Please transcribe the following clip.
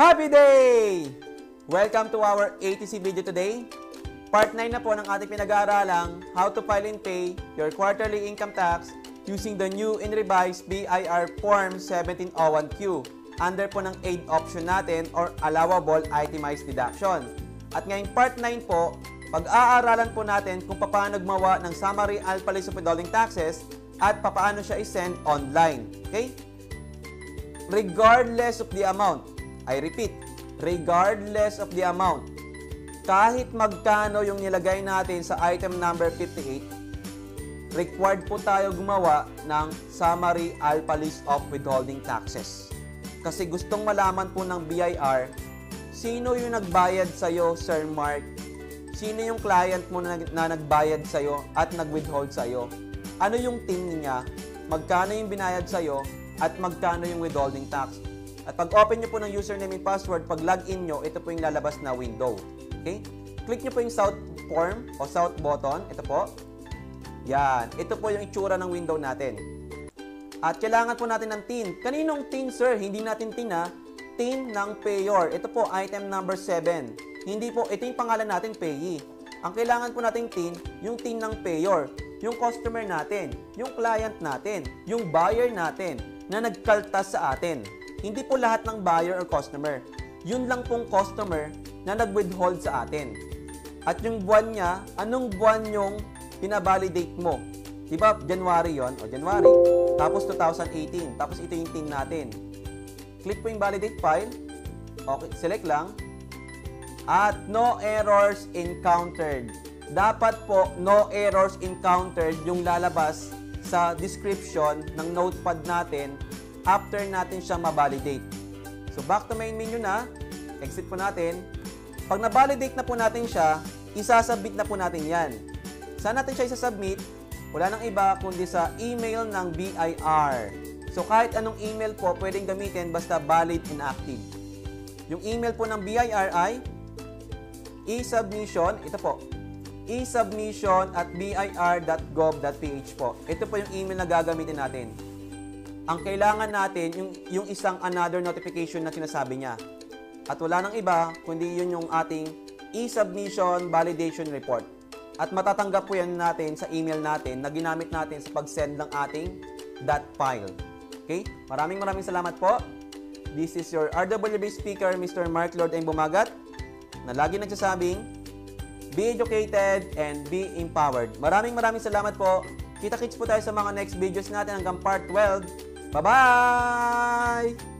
Happy day! Welcome to our ATC video today. Part 9 na po ng ating pinag-aaralang How to File and Pay Your Quarterly Income Tax using the new and revised BIR Form 1701Q under po ng aid option natin or allowable itemized deduction. At ngayong part 9 po, pag-aaralan po natin kung paano gumawa ng summary alpha list of withholding taxes at paano siya i-send online. Okay? regardless of the amount. I repeat, regardless of the amount. Kahit magkano yung nilagay natin sa item number 58, required po tayo gumawa ng summary alpha list of withholding taxes. Kasi gustong malaman po ng BIR, sino yung nagbayad sa'yo, Sir Mark? Sino yung client mo na, na nagbayad sa'yo at nag-withhold sa'yo? Ano yung team niya? Magkano yung binayad sa'yo? at magkano yung withholding tax. At pag open nyo po ng username and password, pag login nyo, ito po yung lalabas na window. Okay? Click nyo po yung south form o south button. Ito po. Yan. Ito po yung itsura ng window natin. At kailangan po natin ng TIN. Kaninong TIN, sir? Hindi natin TIN ha. TIN ng payor. Ito po, item number 7. Hindi po, ito yung pangalan natin, payee. Ang kailangan po nating TIN, yung TIN ng payor. Yung customer natin, yung client natin, yung buyer natin, na nagkaltas sa atin. Hindi po lahat ng buyer or customer. Yun lang pong customer na nag-withhold sa atin. At yung buwan niya, anong buwan yung pinabalidate mo? Di ba, January yon o January. Tapos 2018. Tapos ito yung team natin. Click po yung validate file. Okay, select lang. At no errors encountered. Dapat po no errors encountered yung lalabas sa description ng notepad natin after natin siya ma-validate. So back to main menu na, exit po natin. Pag na-validate na po natin siya, isasubmit na po natin yan. Saan natin siya isasubmit? Wala nang iba kundi sa email ng BIR. So kahit anong email po pwedeng gamitin basta valid and active. Yung email po ng BIR ay e-submission, ito po, e-submission at bir.gov.ph po. Ito po yung email na gagamitin natin. Ang kailangan natin, yung, yung isang another notification na sinasabi niya. At wala nang iba, kundi yun yung ating e-submission validation report. At matatanggap po yan natin sa email natin na ginamit natin sa pag-send ng ating that file. Okay? Maraming maraming salamat po. This is your RWB speaker, Mr. Mark Lord M. Bumagat, na lagi nagsasabing, be educated and be empowered. Maraming maraming salamat po. Kita-kits po tayo sa mga next videos natin hanggang part 12. Bye-bye!